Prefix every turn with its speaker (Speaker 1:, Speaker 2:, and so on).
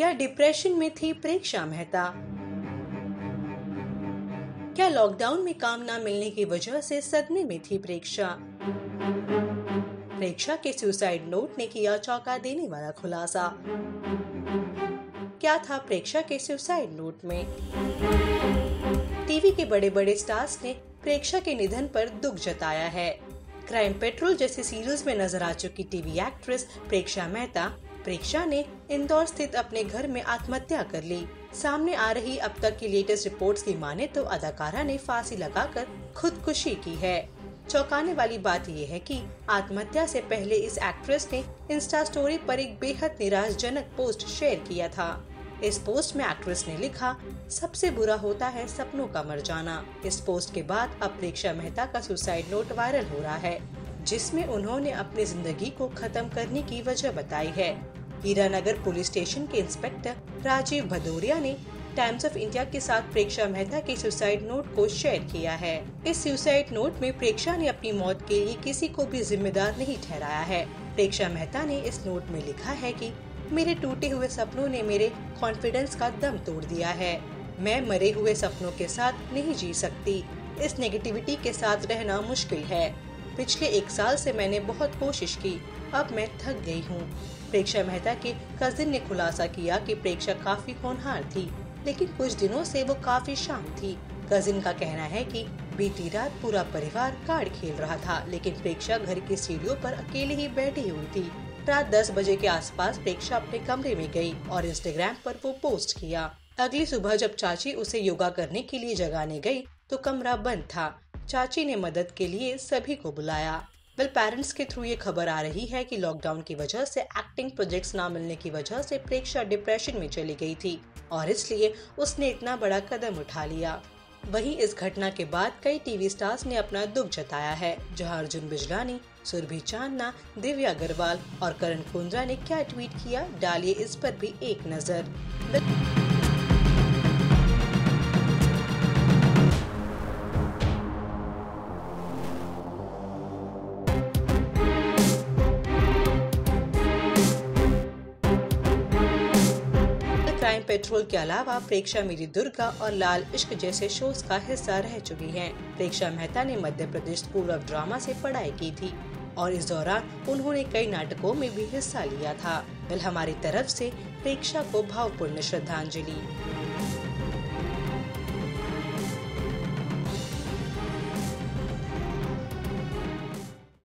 Speaker 1: क्या डिप्रेशन में थी प्रेक्षा मेहता? क्या लॉकडाउन में काम न मिलने की वजह से सदमे में थी प्रेक्षा? प्रेक्षा के सुसाइड नोट ने किया चौंका देने वाला खुलासा। क्या था प्रेक्षा के सुसाइड नोट में? टीवी के बड़े बड़े स्टार्स ने प्रेक्षा के निधन पर दुख जताया है। क्राइम पेट्रोल जैसे सीरियल्स में नज़र आ चुकी टीवी एक्ट्रेस प्रेक्षा मेहता प्रेक्षा ने इंदौर स्थित अपने घर में आत्महत्या कर ली। सामने आ रही अब तक की लेटेस्ट रिपोर्ट्स की माने तो अदाकारा ने फांसी लगाकर खुदकुशी की है। चौंकाने वाली बात यह है कि आत्महत्या से पहले इस एक्ट्रेस ने इंस्टा स्टोरी पर एक बेहद निराशजनक पोस्ट शेयर किया था। इस पोस्ट में एक्ट्रेस ने लिखा, सबसे बुरा होता है सपनों का मर जाना। इस पोस्ट के बाद अब प्रेक्षा मेहता का सुसाइड नोट वायरल हो रहा है। जिसमें उन्होंने अपनी ज़िंदगी को खत्म करने की वजह बताई है। हीरानगर पुलिस स्टेशन के इंस्पेक्टर राजीव भदौरिया ने टाइम्स ऑफ़ इंडिया के साथ प्रेक्षा मेहता के सुसाइड नोट को शेयर किया है। इस सुसाइड नोट में प्रेक्षा ने अपनी मौत के लिए किसी को भी जिम्मेदार नहीं ठहराया है। प्रेक्षा मेहता ने इस नोट में लिखा है कि, मेरे टूटे हुए सपनों ने मेरे कॉन्फिडेंस का दम तोड़ दिया है। मैं मरे हुए सपनों के साथ नहीं जी सकती। इस नेगेटिविटी के साथ रहना मुश्किल है। पिछले एक साल से मैंने बहुत कोशिश की, अब मैं थक गई हूँ। प्रेक्षा मेहता के कजिन ने खुलासा किया कि प्रेक्षा काफ़ी होनहार थी, लेकिन कुछ दिनों से वो काफ़ी शांत थी। कजिन का कहना है कि बीती रात पूरा परिवार कार्ड खेल रहा था, लेकिन प्रेक्षा घर की सीढ़ियों पर अकेले ही बैठी हुई थी। रात 10 बजे के आसपास प्रेक्षा अपने कमरे में गई और इंस्टाग्राम पर वो पोस्ट किया। अगली सुबह जब चाची उसे योगा करने के लिए जगाने गई तो कमरा बंद था। चाची ने मदद के लिए सभी को बुलाया। वेल पेरेंट्स के थ्रू ये खबर आ रही है कि लॉकडाउन की वजह से एक्टिंग प्रोजेक्ट्स ना मिलने की वजह से प्रेक्षा डिप्रेशन में चली गई थी, और इसलिए उसने इतना बड़ा कदम उठा लिया। वहीं इस घटना के बाद कई टीवी स्टार्स ने अपना दुख जताया है, जहाँ अर्जुन बिजलानी, सुरभि चांदना, दिव्या अग्रवाल और करण कुंद्रा ने क्या ट्वीट किया, डालिए इस पर भी एक नज़र। क्राइम पेट्रोल के अलावा प्रेक्षा मेरी दुर्गा और लाल इश्क जैसे शोज़ का हिस्सा रह चुकी हैं। प्रेक्षा मेहता ने Madhya Pradesh school of drama से पढ़ाई की थी और इस दौरान उन्होंने कई नाटकों में भी हिस्सा लिया था हमारी तरफ़ से प्रेक्षा को भावपूर्ण श्रद्धांजलि